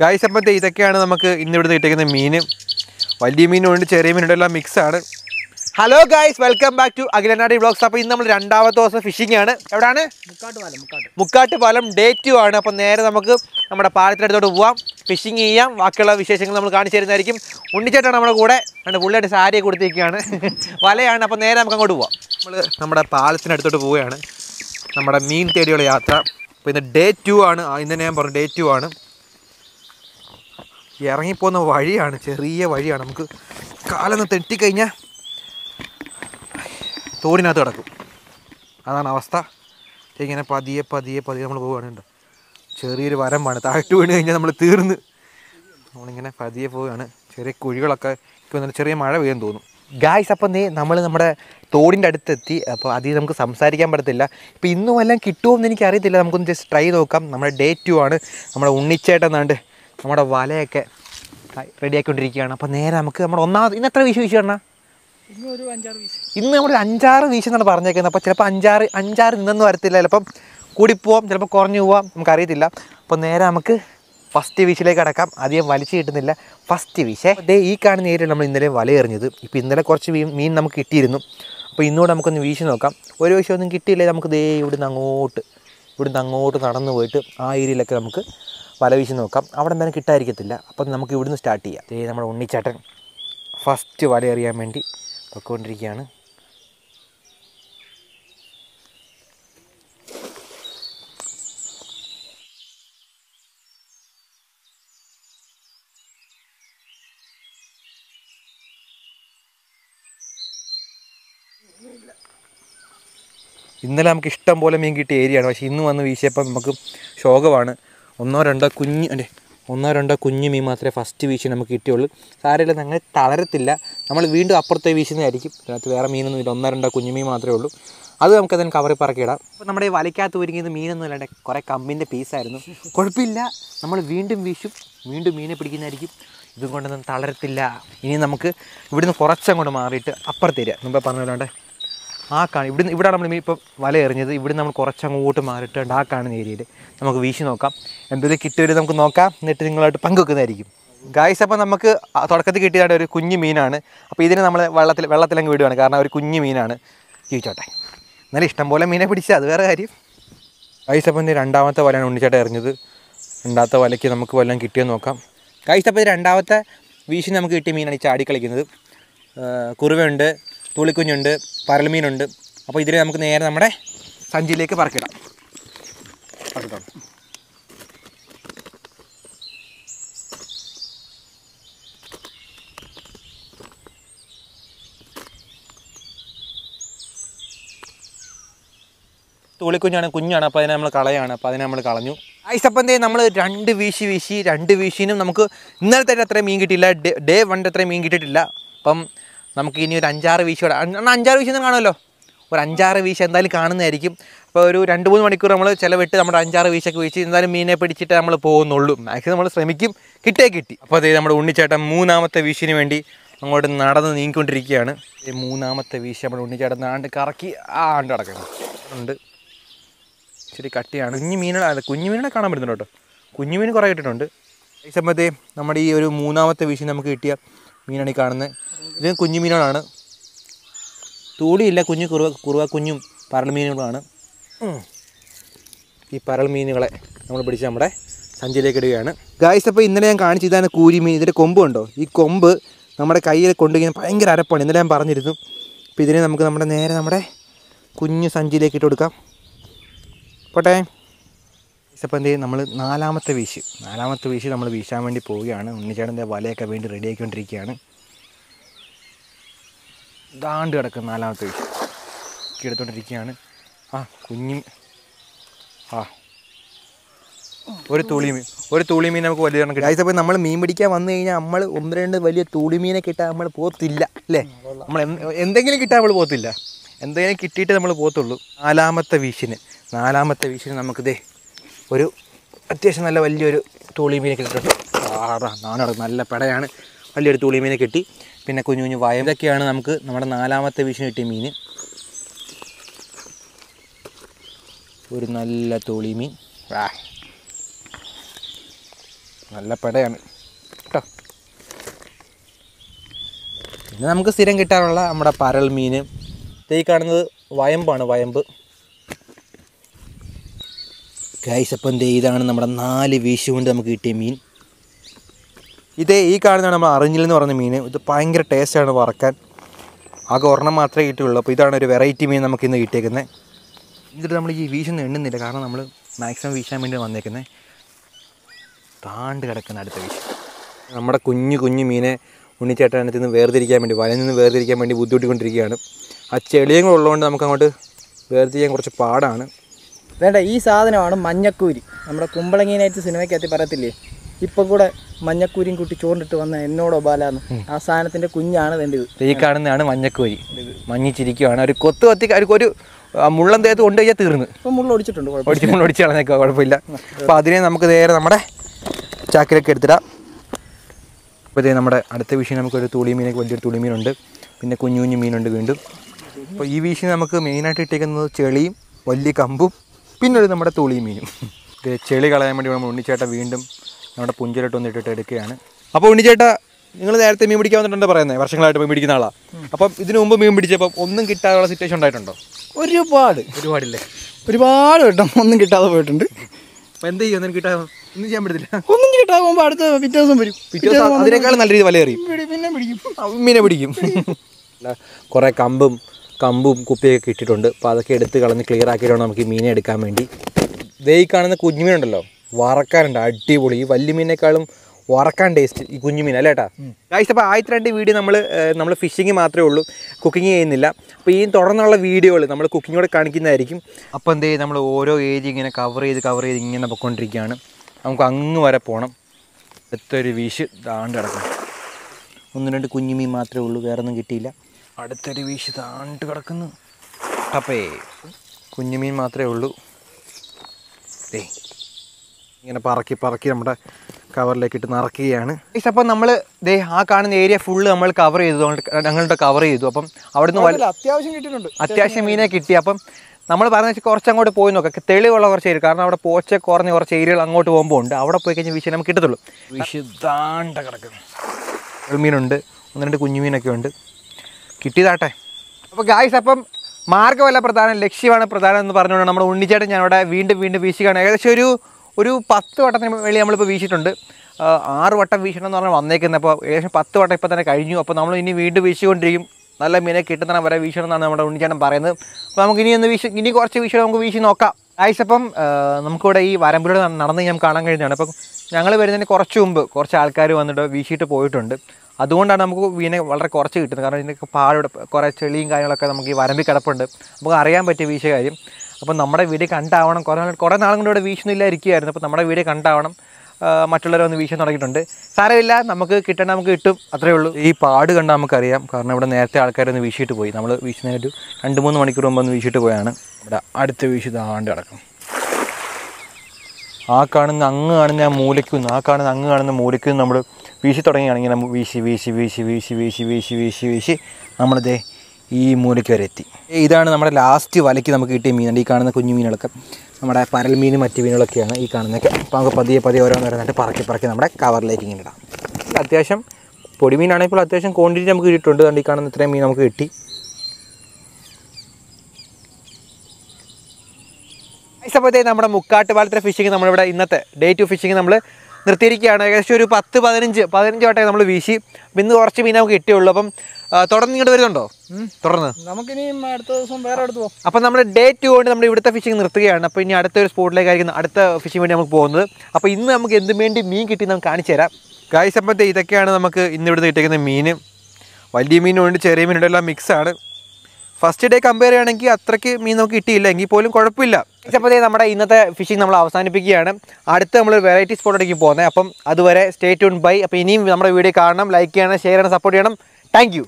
Guys അപ്പത്തെ ഇതൊക്കെയാണ് നമുക്ക് ഇന്ന് ഇവിടുന്ന് കിട്ടിയിരിക്കുന്ന മീൻ. വലിയ മീനുണ്ട് ചെറിയ മീനുണ്ട് എല്ലാം മിക്സ് ആണ്. Hello guys welcome back to അഖിലനാടി blogs അപ്പോൾ ഇന്ന് നമ്മൾ രണ്ടാമത്തെ ദിവസം ഫിഷിംഗ് ആണ്. എവിടെയാണ് മുക്കാട്ട് പാലം ഡേ ടു ആണ്. അപ്പോൾ നേരെ നമുക്ക് നമ്മുടെ പാലത്തിനടുത്തോട്ട് പോവാം. ഫിഷിംഗ് ചെയ്യാം. ബാക്കിയുള്ള വിശേഷങ്ങൾ നമ്മൾ കാണിച്ചു തരുന്നതായിരിക്കും. ഉണ്ണിച്ചേട്ടാണ് നമ്മുടെ കൂടെ. രണ്ട് പുള്ളിയായിട്ട് സാരിയെ കൊടുത്തിരിക്കുകയാണ് വലയാണ്. അപ്പോൾ നേരെ നമുക്ക് അങ്ങോട്ട് പോവാം. നമ്മൾ നമ്മുടെ പാലത്തിനടുത്തോട്ട് പോവുകയാണ്. നമ്മുടെ മീൻ തേടിയുള്ള യാത്ര. അപ്പോൾ ഇന്ന് ഡേ ടു ആണ്. ഇന്ന് ഞാൻ പറഞ്ഞു ഡേ ടു ആണ്. ഇറങ്ങിപ്പോകുന്ന വഴിയാണ് ചെറിയ വഴിയാണ്. നമുക്ക് കാലൊന്ന് തെറ്റിക്കഴിഞ്ഞാൽ തോടിനകത്ത് കിടക്കും. അതാണ് അവസ്ഥ. ഇങ്ങനെ പതിയെ പതിയെ പതിയെ നമ്മൾ പോവുകയാണ് ചെറിയൊരു വരമ്പാണ് താഴ്ത്തു വീണ് കഴിഞ്ഞാൽ നമ്മൾ തീർന്ന്. നമ്മളിങ്ങനെ പതിയെ പോവുകയാണ്. ചെറിയ കുഴികളൊക്കെ വന്നിട്ട് ചെറിയ മഴ പെയ്യാൻ തോന്നും ഗായ്സ് അപ്പം നീ നമ്മൾ നമ്മുടെ തോടിന്റെ അടുത്തെത്തി. അപ്പോൾ അതിൽ നമുക്ക് സംസാരിക്കാൻ പറ്റത്തില്ല. ഇപ്പോൾ ഇന്നും എല്ലാം കിട്ടുമോയെന്ന് എനിക്ക് അറിയത്തില്ല നമുക്കൊന്ന് ജസ്റ്റ് ട്രൈ നോക്കാം. നമ്മുടെ ഡേ ടു ആണ്. നമ്മുടെ ഉണ്ണിച്ചേട്ടെന്നാണ്ട് നമ്മുടെ വലയൊക്കെ റെഡിയാക്കിക്കൊണ്ടിരിക്കുകയാണ്. അപ്പോൾ നേരെ നമുക്ക് നമ്മുടെ ഒന്നാമത് ഇന്ന് എത്ര വീശ് വീശു വീശ്. ഇന്ന് നമ്മൾ അഞ്ചാറ് വീശ് എന്നാണ് പറഞ്ഞേക്കുന്നത്. അപ്പോൾ ചിലപ്പോൾ അഞ്ചാറ് അഞ്ചാറ് നിന്നൊന്നും വരത്തില്ല. ചിലപ്പം കൂടിപ്പോവാം ചിലപ്പോൾ കുറഞ്ഞു പോവാം നമുക്കറിയത്തില്ല. അപ്പോൾ നേരെ നമുക്ക് ഫസ്റ്റ് വീശിലേക്ക് അടക്കാം അധികം വലിച്ചു കിട്ടുന്നില്ല. ഫസ്റ്റ് വീശേ. അതേ ഈ കാണുന്ന ഏരിയ നമ്മൾ ഇന്നലെ വല എറിഞ്ഞത്. ഇപ്പോൾ ഇന്നലെ കുറച്ച് മീൻ മീൻ നമുക്ക് കിട്ടിയിരുന്നു. അപ്പോൾ ഇന്നുകൂടെ നമുക്കൊന്ന് വീശി നോക്കാം. ഒരു വീശം ഒന്നും കിട്ടിയില്ലേ? നമുക്ക് ദേ ഇവിടുന്ന് അങ്ങോട്ട് ഇവിടുന്ന് അങ്ങോട്ട് നടന്നു പോയിട്ട് ആ ഏരിയയിലൊക്കെ നമുക്ക് വല വീശി നോക്കാം. അവിടെ വരെ കിട്ടാതിരിക്കത്തില്ല. അപ്പം നമുക്ക് ഇവിടുന്ന് സ്റ്റാർട്ട് ചെയ്യാം. ഇതേ നമ്മുടെ ഉണ്ണിച്ചേട്ടൻ ഫസ്റ്റ് വല എറിയാൻ വേണ്ടി പൊയ്ക്കൊണ്ടിരിക്കുകയാണ്. ഇന്നലെ നമുക്ക് ഇഷ്ടം പോലെ മീൻ കിട്ടിയ ഏരിയയാണ് പക്ഷേ ഇന്ന് വന്ന് വീശിയപ്പോൾ നമുക്ക് ശോകമാണ്. ഒന്നോ രണ്ടോ കുഞ്ഞ് അല്ലേ? ഒന്നോ രണ്ടോ കുഞ്ഞു മീൻ മാത്രമേ ഫസ്റ്റ് വീശി നമുക്ക് കിട്ടിയുള്ളൂ. സാരമില്ല ഞങ്ങൾ തളരത്തില്ല. നമ്മൾ വീണ്ടും അപ്പുറത്തെ വീശുന്നതായിരിക്കും അതിനകത്ത് വേറെ മീനൊന്നും ഇല്ല. ഒന്നോ രണ്ടോ കുഞ്ഞു മീൻ മാത്രമേ ഉള്ളൂ. അത് നമുക്ക് അതിന് കവറിൽ പറക്കിയിടാം അപ്പോൾ നമ്മുടെ ഈ വലയ്ക്കകത്ത് ഒരുങ്ങിയത് മീനൊന്നും അല്ലാണ്ട് കുറേ കമ്പിന്റെ പീസായിരുന്നു കുഴപ്പമില്ല. നമ്മൾ വീണ്ടും വീശും. വീണ്ടും മീനെ പിടിക്കുന്നതായിരിക്കും. ഇതും കൊണ്ടൊന്നും തളരത്തില്ല. ഇനി നമുക്ക് ഇവിടുന്ന് കുറച്ചങ്ങോട്ട് മാറിയിട്ട് അപ്പുറത്തേരിക മുമ്പേ പറഞ്ഞല്ലാണ്ട് ആ കാണി ഇവിടുന്ന് ഇവിടെയാണ് നമ്മൾ ഇപ്പോൾ വല എറിഞ്ഞത്. ഇവിടെ നമ്മൾ കുറച്ചങ്ങോട്ട് മാറിയിട്ടുണ്ട് ആ കാണുന്ന ഏരിയയിൽ. നമുക്ക് വീശി നോക്കാം. എന്തെങ്കിലും കിട്ടിയത് നമുക്ക് നോക്കാം. എന്നിട്ട് നിങ്ങളായിട്ട് പങ്കുവെക്കുന്നതായിരിക്കും. ഗായ്സ് അപ്പോൾ നമുക്ക് തുടക്കത്തിൽ കിട്ടിയതായിട്ട് ഒരു കുഞ്ഞു മീനാണ്. അപ്പോൾ ഇതിനെ നമ്മൾ വെള്ളത്തിൽ വെള്ളത്തിലങ്ങ് വിടുവാണ്. കാരണം ഒരു കുഞ്ഞു മീനാണ്. ജീവിച്ചോട്ടെ. എന്നാലും ഇഷ്ടംപോലെ മീനെ പിടിച്ചാൽ അത് വേറെ കാര്യം. ഗായ്സ് അപ്പം എന്റെ രണ്ടാമത്തെ വലയാണ് ഉണ്ണിച്ചേട്ടൻ എറിഞ്ഞത്. രണ്ടാമത്തെ വലയ്ക്ക് നമുക്ക് വല്ലതും കിട്ടിയെന്ന് നോക്കാം. ഗായ്സ് അപ്പം രണ്ടാമത്തെ വീശി നമുക്ക് കിട്ടിയ മീനാണ് ഈ ചാടി കളിക്കുന്നത് കുറുവുണ്ട് തുളിക്കുഞ്ഞുണ്ട് പരൽമീനുണ്ട്. അപ്പോൾ ഇതിൽ നമുക്ക് നേരെ നമ്മുടെ സഞ്ചിയിലേക്ക് പറക്കിടാം. പറക്കിടാം തുളിക്കുഞ്ഞാണ് കുഞ്ഞാണ് അപ്പോൾ അതിനെ നമ്മൾ കളയാണ് അപ്പോൾ അതിനെ നമ്മൾ കളഞ്ഞു. ഐസപ്പന്തേ നമ്മൾ രണ്ട് വീശി വീശി രണ്ട് വീശിനും നമുക്ക് ഇന്നലത്തെ അത്രയും മീൻ കിട്ടിയില്ല ഡേ ഡേ വണ്ണിന്റെ അത്രയും മീൻ കിട്ടിയിട്ടില്ല. അപ്പം നമുക്ക് ഇനി ഒരു അഞ്ചാറ് വീശി കൂടെ അന്ന് അഞ്ചാറ് വീശൊന്നും കാണുമല്ലോ? ഒരു അഞ്ചാറ് വീശ എന്തായാലും കാണുന്നതായിരിക്കും. അപ്പോൾ ഒരു രണ്ട് മൂന്ന് മണിക്കൂർ നമ്മൾ ചിലവിട്ട് നമ്മുടെ അഞ്ചാറ് വീശൊക്കെ വീശി എന്തായാലും മീനെ പിടിച്ചിട്ട് നമ്മൾ പോകുന്നുള്ളൂ. മാക്സിമം നമ്മൾ ശ്രമിക്കും. കിട്ടേ കിട്ടി. അപ്പോൾ അതേ നമ്മുടെ ഉണ്ണിച്ചേട്ടൻ മൂന്നാമത്തെ വീശിന് വേണ്ടി അങ്ങോട്ട് നടന്ന് നീങ്ങിക്കൊണ്ടിരിക്കുകയാണ്. ഈ മൂന്നാമത്തെ വീശി നമ്മുടെ ഉണ്ണിച്ചേട്ടൻ ആണ്ട് കറക്കി ആ ആണ്ട് അടക്കണം ഉണ്ട്. ഇച്ചിരി കട്ടിയാണ്. കുഞ്ഞു അതെ കുഞ്ഞു മീനുകളെ കാണാൻ പറ്റുന്നുണ്ട് കേട്ടോ. കുഞ്ഞു മീൻ കുറേ കിട്ടിയിട്ടുണ്ട് ഈ സമയത്ത് നമ്മുടെ ഈ ഒരു മൂന്നാമത്തെ വീശി നമുക്ക് കിട്ടിയ മീനാണ് ഈ കാണുന്നത് ഇത് കുഞ്ഞു മീനുകളാണ്. തൂടിയില്ല കുഞ്ഞു കുറുവ കുറുവ കുഞ്ഞും പരൽ മീനുകളാണ്. ഈ പരൽ മീനുകളെ നമ്മൾ പിടിച്ച് നമ്മുടെ സഞ്ചിയിലേക്ക് ഇടുകയാണ്. ഗായ്സ് അപ്പോൾ ഇന്നലെ ഞാൻ കാണിച്ചു ഇതാണ് കൂരി മീൻ ഇതിന്റെ കൊമ്പ് ഉണ്ടോ ഈ കൊമ്പ് നമ്മുടെ കയ്യിൽ കൊണ്ടുപോയി ഭയങ്കര അരപ്പാണ്. ഇന്നലെ ഞാൻ പറഞ്ഞിരുന്നു. അപ്പോൾ ഇതിനെ നമുക്ക് നമ്മുടെ നേരെ നമ്മുടെ കുഞ്ഞു സഞ്ചിയിലേക്ക് ഇട്ട് കൊടുക്കാം. പോട്ടെ. ഇപ്പം എന്ത് ചെയ്യും? നമ്മൾ നാലാമത്തെ വീശ്. നാലാമത്തെ വീശ് നമ്മൾ വീശാൻ വേണ്ടി പോവുകയാണ്. ഉണ്ണിച്ചേട്ടന്റെ വലയൊക്കെ വേണ്ടി റെഡി ആക്കിക്കൊണ്ടിരിക്കുകയാണ് ദാണ്ട് കിടക്കും നാലാമത്തെ വീശ്. എടുത്തുകൊണ്ടിരിക്കുകയാണ് ആ കുഞ്ഞു ആ. ഒരു തുളി മീൻ. ഒരു തുളി മീൻ നമുക്ക് വലിയ കിട്ടും. അപ്പോൾ നമ്മൾ മീൻ പിടിക്കാൻ വന്നു കഴിഞ്ഞാൽ നമ്മൾ ഒന്ന് രണ്ട് വലിയ തുളി മീനെ കിട്ടാൻ നമ്മൾ പോത്തില്ല അല്ലേ? നമ്മൾ എന്തെങ്കിലും കിട്ടാൻ നമ്മൾ പോത്തില്ല. എന്തെങ്കിലും കിട്ടിയിട്ട് നമ്മൾ പോത്തുള്ളൂ. നാലാമത്തെ വീശിന്. നാലാമത്തെ വീശിന് നമുക്കിതേ ഒരു അത്യാവശ്യം നല്ല വലിയൊരു തൂളി മീനെ കിട്ടിയിട്ടുണ്ട്. ആടാ നാനോട് നല്ല പടയാണ്. വലിയൊരു തൂളി മീനെ കിട്ടി. പിന്നെ കുഞ്ഞു കുഞ്ഞു വായ. ഇതൊക്കെയാണ് നമുക്ക് നമ്മുടെ നാലാമത്തെ വീശിന് കിട്ടിയ മീൻ. ഒരു നല്ല തൂളി മീൻ. ആ. നല്ല പടയാണ്. കേട്ടോ പിന്നെ നമുക്ക് സ്ഥിരം കിട്ടാനുള്ള നമ്മുടെ പരൽ മീൻ. ഈ കാണുന്നത് വയമ്പാണ്. വയമ്പ്. ഗൈസ് അപ്പം ഇതാണ് നമ്മുടെ നാല് വീശു കൊണ്ട് നമുക്ക് കിട്ടിയ മീൻ. ഇതേ ഈ കാണുന്നതാണ് നമ്മൾ അറിഞ്ഞില്ലെന്ന് പറഞ്ഞ മീൻ. ഇത് ഭയങ്കര ടേസ്റ്റാണ് വറക്കാൻ. ആകെ ഒരെണ്ണം മാത്രമേ കിട്ടുള്ളൂ അപ്പോൾ ഇതാണ് ഒരു വെറൈറ്റി മീൻ നമുക്ക് ഇന്ന് കിട്ടിയേക്കുന്നത് എന്നിട്ട് നമ്മൾ ഈ വീശൊന്നും എണ്ണുന്നില്ല. കാരണം നമ്മൾ മാക്സിമം വീശാൻ വേണ്ടി വന്നേക്കുന്നത് താണ്ട് കിടക്കുന്ന അടുത്ത വീശ് നമ്മുടെ കുഞ്ഞു കുഞ്ഞു മീനെ ഉണ്ണിച്ചേട്ടനത്തിൽ നിന്ന് വേർതിരിക്കാൻ വേണ്ടി വലയിൽ നിന്ന് വേർതിരിക്കാൻ വേണ്ടി ബുദ്ധിമുട്ടിക്കൊണ്ടിരിക്കുകയാണ്. ആ ചെളിയങ്ങളുള്ളതുകൊണ്ട് നമുക്ക് അങ്ങോട്ട് വേർതിരിക്കാൻ കുറച്ച് പാടാണ്. വേണ്ട ഈ സാധനമാണ് മഞ്ഞക്കൂരി. നമ്മുടെ കുമ്പളങ്ങീനായിട്ട് സിനിമയ്ക്കകത്ത് പറയത്തില്ലേ? ഇപ്പം കൂടെ മഞ്ഞക്കൂരിയും കൂട്ടി ചോറിട്ട് വന്ന എന്നോടോ ബാലാന്ന്. ആ സാധനത്തിന്റെ കുഞ്ഞാണ് വേണ്ടത് ഈ കാണുന്നതാണ് മഞ്ഞക്കൂരി. മഞ്ഞിച്ചിരിക്കുവാണ്. ഒരു കൊത്ത് കത്തി ഒരു മുള്ളം തേത്ത് കൊണ്ടു കഴിഞ്ഞാൽ തീർന്ന്. ഇപ്പം മുള്ള ഒടിച്ചിട്ടുണ്ട് ഒടിച്ച് മുള്ള ഒടിച്ച് കളഞ്ഞേക്കുക കുഴപ്പമില്ല. അപ്പോൾ അതിനെ നമുക്ക് നേരെ നമ്മുടെ ചാക്കിലൊക്കെ എടുത്തിടാം. അപ്പോൾ ഇതേ നമ്മുടെ അടുത്ത വിഷയം നമുക്കൊരു തുളി മീനൊക്കെ വലിയൊരു തുളി മീനുണ്ട്. പിന്നെ കുഞ്ഞു കുഞ്ഞു മീനുണ്ട് വീണ്ടും. അപ്പോൾ ഈ വിഷയം നമുക്ക് മെയിനായിട്ട് ഇട്ടേക്കുന്നത് ചെളിയും വലിയ കമ്പും പിന്നെ ഒരു നമ്മുടെ തുളി മീനും. ഇത് ചെളി കളയാൻ വേണ്ടി നമ്മൾ ഉണ്ണിച്ചേട്ട വീണ്ടും നമ്മുടെ പുഞ്ചിലിട്ട് ഒന്ന് ഇട്ടിട്ട് എടുക്കുകയാണ്. അപ്പോൾ ഉണ്ണിച്ചേട്ട നിങ്ങൾ നേരത്തെ മീൻ പിടിക്കാൻ വന്നിട്ടുണ്ടോ പറയുന്നത് വർഷങ്ങളായിട്ട് മീൻ പിടിക്കുന്ന ആളാണ് അപ്പം ഇതിനു മുമ്പ് മീൻ പിടിച്ചപ്പോൾ ഒന്നും കിട്ടാനുള്ള സിറ്റുവേഷൻ ഉണ്ടായിട്ടുണ്ടോ? ഒരുപാട്. ഒരുപാടില്ലേ? ഒരുപാട് വട്ടം ഒന്നും കിട്ടാതെ പോയിട്ടുണ്ട്. അപ്പോൾ എന്ത് ചെയ്യും? ഒന്നും കിട്ടാതെ ഒന്നും ചെയ്യാൻ പറ്റത്തില്ല. ഒന്നും കിട്ടാതെ പോകുമ്പോൾ അടുത്ത പിറ്റേ ദിവസം വരും. പിറ്റേ ദിവസം അതിനേക്കാൾ നല്ല രീതിയിൽ വലയറിയും. പിന്നെ പിടിക്കും. മീനെ പിടിക്കും. കുറേ കമ്പും കമ്പും കുപ്പിയൊക്കെ ഇട്ടിട്ടുണ്ട്. അപ്പോൾ അതൊക്കെ എടുത്ത് കളഞ്ഞ് ക്ലിയർ ആക്കിയിട്ടാണ് നമുക്ക് ഈ മീനെ എടുക്കാൻ വേണ്ടി. ദേ ഈ കാണുന്ന കുഞ്ഞുമീനുണ്ടല്ലോ വറക്കാനുണ്ട്. അടിപൊളി. ഈ വലിയ മീനേക്കാളും വറക്കാൻ ടേസ്റ്റ് ഈ കുഞ്ഞുമീൻ അല്ലേ ഏട്ടാ? ഗൈസ് അപ്പോൾ ആദ്യത്തെ രണ്ട് വീഡിയോ നമ്മൾ നമ്മൾ ഫിഷിങ് മാത്രമേ ഉള്ളൂ. കുക്കിംഗ് ചെയ്യുന്നില്ല. അപ്പോൾ ഈ തുടർന്നുള്ള വീഡിയോകൾ നമ്മൾ കുക്കിങ്ങോടെ കാണിക്കുന്നതായിരിക്കും. അപ്പോൾ എന്തേ നമ്മൾ ഓരോ ഏരിയ ഇങ്ങനെ കവർ ചെയ്ത് കവർ ചെയ്ത് ഇങ്ങനെ പൊയ്ക്കൊണ്ടിരിക്കുകയാണ് നമുക്ക് അങ്ങ് വരെ പോകണം അടുത്തൊരു വീശ് ദാണ്ട് കിടക്കണം. ഒന്ന് രണ്ട് കുഞ്ഞുമീൻ മാത്രമേ ഉള്ളൂ. വേറെ ഒന്നും കിട്ടിയില്ല. അടുത്തൊരു വീശ് താണ്ട് കിടക്കുന്നു. അപ്പേ കുഞ്ഞുമീൻ മാത്രമേ ഉള്ളൂ. ഏ ഇങ്ങനെ പറക്കി പറക്കി നമ്മുടെ കവറിലേക്ക് ഇട്ട് നിറക്കുകയാണ്. അപ്പം നമ്മൾ ദേ ആ കാണുന്ന ഏരിയ ഫുള്ള് നമ്മൾ കവർ ചെയ്തു ഞങ്ങളുടെ കവർ ചെയ്തു. അപ്പം അവിടുന്ന് അത്യാവശ്യം കിട്ടിയിട്ടുണ്ട്. അത്യാവശ്യം മീനെ കിട്ടി. അപ്പം നമ്മൾ പറഞ്ഞ വെച്ചാൽ കുറച്ച് അങ്ങോട്ട് പോയി നോക്കാം. തെളിവുള്ള കുറച്ച് ഏരിയ കാരണം അവിടെ പോച്ച കുറഞ്ഞ കുറച്ച് ഏരിയകൾ അങ്ങോട്ട് പോകുമ്പോൾ ഉണ്ട്. അവിടെ പോയി കഴിഞ്ഞാൽ വിഷയം നമുക്ക് കിട്ടത്തുള്ളൂ. വിശുദ്ധാണ്ട കിടക്കുന്നു. മീനുണ്ട്. ഒന്ന് രണ്ട് കുഞ്ഞുമീനൊക്കെ ഉണ്ട്. കിട്ടിയതാട്ടെ. അപ്പോൾ ഗായ്സ് അപ്പം മാർഗമല്ല പ്രധാനം ലക്ഷ്യമാണ് പ്രധാനം എന്ന് പറഞ്ഞുകൊണ്ട് നമ്മുടെ ഉണ്ണിച്ചേട്ടൻ അവിടെ വീണ്ടും വീണ്ടും വീശുകയാണ് ഏകദേശം ഒരു ഒരു പത്ത് വട്ടത്തിന് വേണ്ടി നമ്മളിപ്പോൾ വീശിയിട്ടുണ്ട്. ആറ് വട്ടം വീശണം എന്ന് പറഞ്ഞാൽ വന്നേക്കുന്നത്. അപ്പോൾ ഏകദേശം പത്ത് വട്ടം ഇപ്പോൾ തന്നെ കഴിഞ്ഞു. അപ്പോൾ നമ്മൾ ഇനി വീണ്ടും വീശിക്കൊണ്ടിരിക്കും. നല്ല മീനെ കിട്ടുന്ന വരെ വീശണം എന്നാണ് നമ്മുടെ ഉണ്ണിച്ചേട്ടൻ പറയുന്നത്. അപ്പോൾ നമുക്ക് ഇനി ഒന്ന് വീശി ഇനി കുറച്ച് വീശണം നമുക്ക് വീശി നോക്കാം. ആയിസ് അപ്പം നമുക്കിവിടെ ഈ വരമ്പിലൂടെ നട- നടന്ന് ഞാൻ കാണാൻ കഴിഞ്ഞതാണ്. അപ്പം ഞങ്ങൾ വരുന്നതിന് കുറച്ച് മുമ്പ് കുറച്ച് ആൾക്കാർ വന്നിട്ട് വീശിയിട്ട് പോയിട്ടുണ്ട്. അതുകൊണ്ടാണ് നമുക്ക് വീനെ വളരെ കുറച്ച് കിട്ടുന്നത്. കാരണം ഇതിന്റെ പാടിവിടെ കുറേ ചെളിയും കാര്യങ്ങളൊക്കെ നമുക്ക് ഈ വരമ്പി കിടപ്പുണ്ട്. നമുക്ക് അറിയാൻ പറ്റിയ വീശ കാര്യം. അപ്പം നമ്മുടെ വീട് കണ്ടാവണം. കുറേ കുറേ നാളും കൊണ്ട് ഇവിടെ വീശുന്നില്ല ഇരിക്കുകയായിരുന്നു. അപ്പോൾ നമ്മുടെ വീട് കണ്ടാവണം. മറ്റുള്ളവരെ വന്ന് വീശാൻ തുടങ്ങിയിട്ടുണ്ട്. സാരമില്ല. നമുക്ക് കിട്ടേണ്ട നമുക്ക് കിട്ടും. അത്രേ ഉള്ളൂ. ഈ പാട് കണ്ടാൽ നമുക്കറിയാം. കാരണം ഇവിടെ നേരത്തെ ആൾക്കാരൊന്ന് വീശിയിട്ട് പോയി. നമ്മൾ വീശുന്നതിനൊരു രണ്ട് മൂന്ന് മണിക്കൂർ മുമ്പ് ഒന്ന് വീശിയിട്ട് പോയാണ്. ഇവിടെ അടുത്ത വീശി താണ്ട് കിടക്കും ആ കാണുന്ന അങ്ങ് കാണുന്ന ആ മൂലയ്ക്കുന്ന് ആ കാണുന്ന അങ്ങ് കാണുന്ന മൂലയ്ക്കുന്ന് നമ്മൾ വീശി തുടങ്ങിയാണ്. നമ്മൾ വീശി വീശി വീശി വീശി വീശി വീശി വീശി വീശി നമ്മളിതേ ഈ മൂലയ്ക്ക് വരെ എത്തി. ഇതാണ് നമ്മുടെ ലാസ്റ്റ് വലയ്ക്ക് നമുക്ക് കിട്ടിയ മീനുണ്ട് ഈ കാണുന്ന കുഞ്ഞു മീനുകളൊക്കെ നമ്മുടെ പരൽ മീനും മറ്റു മീനുകളൊക്കെയാണ് ഈ കാണുന്നതൊക്കെ അപ്പോൾ നമുക്ക് പതിയെ പതിയെ ഓരോന്നോരോന്നായിട്ട് പറക്കി പറക്കി നമ്മുടെ കവറിലേക്ക് ഇങ്ങനെ ഇടാം. അത്യാവശ്യം പൊടിമീനാണെങ്കിൽ ഇപ്പോൾ അത്യാവശ്യം ക്വാണ്ടിറ്റി നമുക്ക് കിട്ടിയിട്ടുണ്ട്. അതുകൊണ്ട് ഈ കാണുന്ന ഇത്രയും മീൻ നമുക്ക് കിട്ടി. അപ്പോഴത്തേ നമ്മുടെ മുക്കാട്ട് പാലത്തിലെ ഫിഷിങ് നമ്മളിവിടെ ഇന്നത്തെ ഡേ ടു ഫിഷിങ് നമ്മൾ നിർത്തിയിരിക്കുകയാണ്. ഏകദേശം ഒരു പത്ത് പതിനഞ്ച് പതിനഞ്ച് വട്ടം നമ്മൾ വീശി. ഇന്ന് കുറച്ച് മീൻ നമുക്ക് കിട്ടിയുള്ളൂ അപ്പം തുടർന്ന് ഇങ്ങോട്ട് വരുന്നുണ്ടോ? തുടർന്ന്. നമുക്കിനി അടുത്ത ദിവസം വേറെ അടുത്ത് പോകാം അപ്പം നമ്മൾ ഡേ ടു കൊണ്ട് നമ്മൾ ഇവിടുത്തെ ഫിഷിംഗ് നിർത്തുകയാണ്. അപ്പോൾ ഇനി അടുത്ത ഒരു സ്പോട്ടിലേക്കായിരിക്കും അടുത്ത ഫിഷിംഗ് വേണ്ടി നമുക്ക് പോകുന്നത്. അപ്പോൾ ഇന്ന് നമുക്ക് എന്ത് വേണ്ടി മീൻ കിട്ടി നമുക്ക് കാണിച്ചു തരാം. ഗായ്സ് അപ്പോഴത്തെ ഇതൊക്കെയാണ് നമുക്ക് ഇന്ന് ഇവിടുന്ന് കിട്ടിയിരിക്കുന്ന മീൻ. വലിയ മീനുണ്ട് ചെറിയ മീനുണ്ട് എല്ലാം മിക്സാണ് ഫസ്റ്റ് ഡേ കമ്പയർ ചെയ്യുകയാണെങ്കിൽ അത്രയ്ക്ക് മീൻ നമുക്ക് കിട്ടിയില്ല. എങ്കിൽ പോലും കുഴപ്പമില്ല. ഇപ്പോൾ നമ്മുടെ ഇന്നത്തെ ഫിഷിംഗ് നമ്മൾ അവസാനിപ്പിക്കുകയാണ്. അടുത്ത നമ്മൾ വെറൈറ്റി സ്പോട്ടിലേക്ക് പോകുന്നത് അപ്പം അതുവരെ സ്റ്റേ ട്യൂൺ ബൈ അപ്പോൾ ഇനിയും നമ്മുടെ വീഡിയോ കാണണം ലൈക്ക് ചെയ്യണം ഷെയർ ചെയ്യണം സപ്പോർട്ട് ചെയ്യണം. താങ്ക്